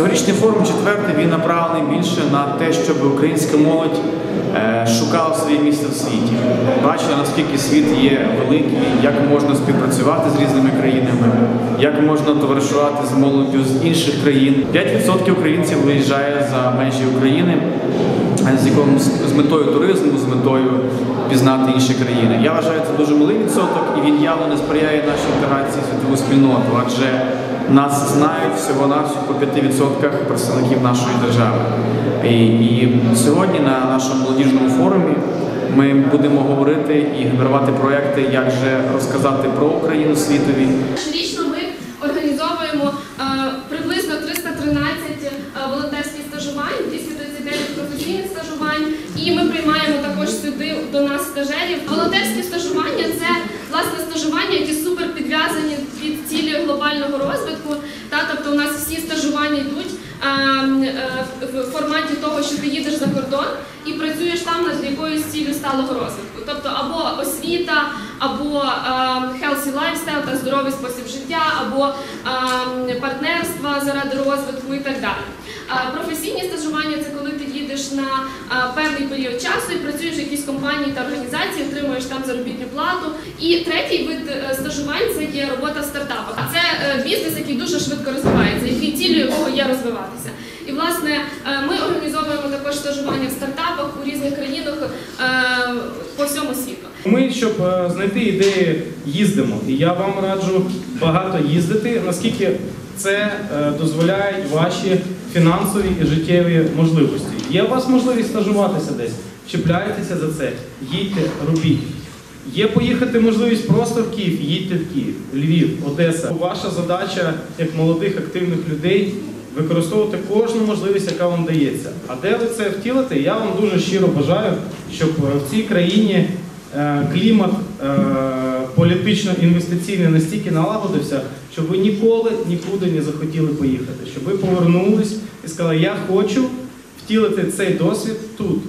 Цьогорічний форум четвертий він направлений більше на те, щоб українська молодь е, шукала своє місце в світі, бачила наскільки світ є великий, як можна співпрацювати з різними країнами, як можна товаришувати з молоддю з інших країн. 5% українців виїжджає за межі України е, з якому з метою туризму, з метою пізнати інші країни. Я вважаю, це дуже малий відсоток, і він явно не сприяє нашій інтеграції світову спільноту, адже нас знають всього навсього по 5% представників нашої держави. І, і сьогодні на нашому молодіжному форумі ми будемо говорити і генерувати проекти, як же розказати про Україну світові, Щорічно ми організовуємо е, приблизно 313 е, волонтерських стажувань, 239 професійних стажувань, і ми приймаємо також сюди до нас стажерів. Волонтерські стажування це власне стажування, які супер підв'язані під цілі глобального розвитку. Та тобто у нас всі стажування йдуть. е, В форматі того, що ти їдеш за кордон і працюєш там над якоюсь цілею сталого розвитку, тобто або освіта, або healthy lifestyle та здоровий спосіб життя, або партнерства заради розвитку і так далі. Професійні стажування це коли ти їдеш на е, певний період часу і працюєш в якійсь компанії та організації, отримуєш там заробітну плату. І третій вид е, стажувань це є робота в стартапах. Це е, бізнес, який дуже швидко розвивається, який ціллю якого є розвиватися. І власне ми організовуємо також стажування в стартапах у різних країнах по всьому світу. Ми, щоб знайти ідеї, їздимо. І я вам раджу багато їздити, наскільки це дозволяють ваші фінансові і життєві можливості. Є у вас можливість стажуватися десь, чіпляйтеся за це, їдьте, робіть. Є поїхати можливість просто в Київ, їдьте в Київ, Львів, Одеса. Ваша задача як молодих активних людей використовувати кожну можливість, яка вам дається. А де ви це втілите, я вам дуже щиро бажаю, щоб в цій країні е, клімат е, політично-інвестиційний настільки налагодився, щоб ви ніколи нікуди не захотіли поїхати, щоб ви повернулись і сказали, я хочу втілити цей досвід тут.